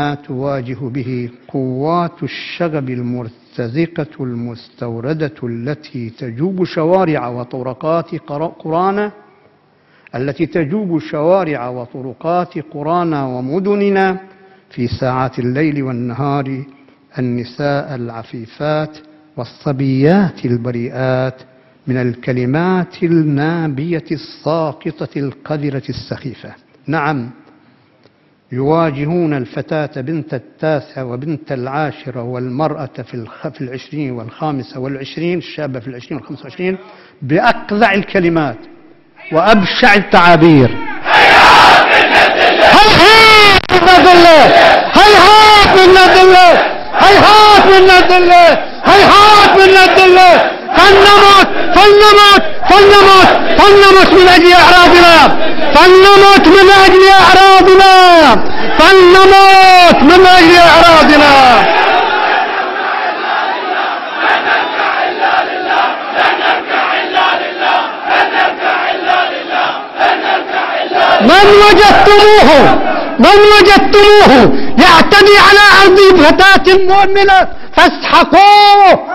ما تواجه به قوات الشغب المرتزقة المستوردة التي تجوب شوارع وطرقات قر- قرانا التي تجوب شوارع وطرقات قرانا ومدننا في ساعات الليل والنهار النساء العفيفات والصبيات البريئات من الكلمات النابية الساقطة القذرة السخيفة. نعم. يواجهون الفتاة بنت التاسعة وبنت العاشرة والمرأة في في العشرين والخامسة والعشرين الشابة في العشرين والخمسة والعشرين بأقذع الكلمات وأبشع التعابير. هيهات من ناد الله هيهات من ناد الله هيهات من ناد الله هيهات من ناد الله فلنمت فلنمت فلنمت فلنمت من أجل أعراضنا؟ فلنمت من أجل أعراضنا؟ من أجل أعراضنا. من وجدتموه؟ من وجدتموه؟ يعتدي على أرض فتاة مؤمنة فاسحقوه.